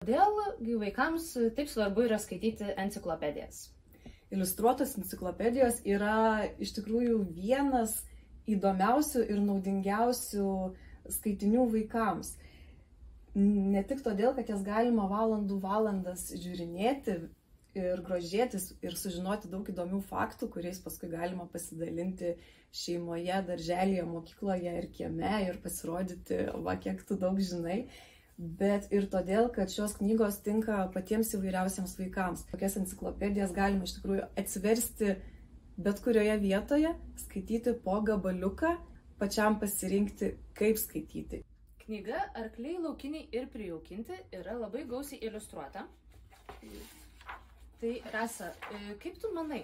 Kodėl vaikams taip svarbu yra skaityti enciklopedijas? Iliustruotos enciklopedijos yra iš tikrųjų vienas įdomiausių ir naudingiausių skaitinių vaikams. Ne tik todėl, kad jas galima valandų valandas žiūrinėti ir grožėtis ir sužinoti daug įdomių faktų, kuriais paskui galima pasidalinti šeimoje, darželėje, mokykloje ir kieme ir pasirodyti, va, kiek tu daug žinai, bet ir todėl, kad šios knygos tinka patiems įvairiausiems vaikams. Tokias enciklopedijas galima iš tikrųjų atsiversti bet kurioje vietoje, skaityti po gabaliuką, pačiam pasirinkti, kaip skaityti. Knyga Arkliai laukiniai ir prijaukinti yra labai gausiai iliustruota. Tai Rasa, e, kaip tu manai,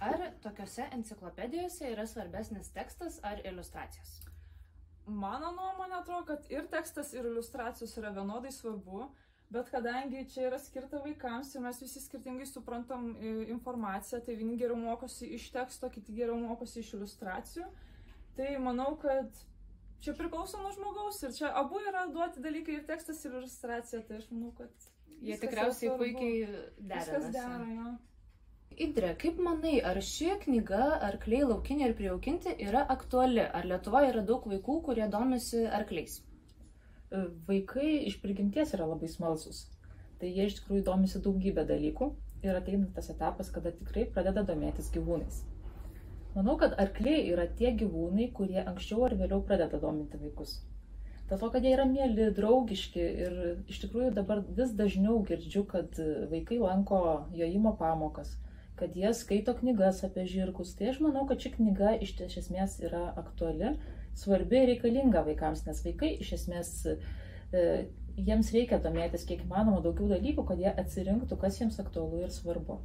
ar tokiuose enciklopedijose yra svarbesnis tekstas ar iliustracijos? Mano nuomonė atrodo, kad ir tekstas, ir iliustracijos yra vienodai svarbu, bet kadangi čia yra skirta vaikams ir mes visi skirtingai suprantam e, informaciją, tai vieni geriau mokosi iš teksto, kiti geriau mokosi iš iliustracijų, tai manau, kad čia priklauso nuo žmogaus ir čia abu yra duoti dalykai ir tekstas, ir iliustracija, tai aš manau, kad Jie tikriausiai puikiai Viskas dera, dera. jo. Idre, kaip manai, ar ši knyga Arkliai laukiniai ir prijaukinti yra aktuali? Ar Lietuvoje yra daug vaikų, kurie domisi arkliais? E, Vaikai iš prigimties yra labai smalsus. Tai jie iš tikrųjų domisi daugybę dalykų ir ateina tas etapas, kada tikrai pradeda domėtis gyvūnais. Manau, kad arkliai yra tie gyvūnai, kurie anksčiau ar vėliau pradeda dominti vaikus. Dėl to, kad jie yra mėly, draugiški ir iš tikrųjų dabar vis dažniau girdžiu, kad vaikai lanko jojimo pamokas, kad jie skaito knygas apie žirgus. Tai aš manau, kad ši knyga iš iš esmės yra aktuali, svarbi ir reikalinga vaikams, nes vaikai iš esmės e, jiems reikia domėtis kiek įmanoma daugiau dalykų, kad jie atsirinktų, kas jiems aktualu ir svarbu.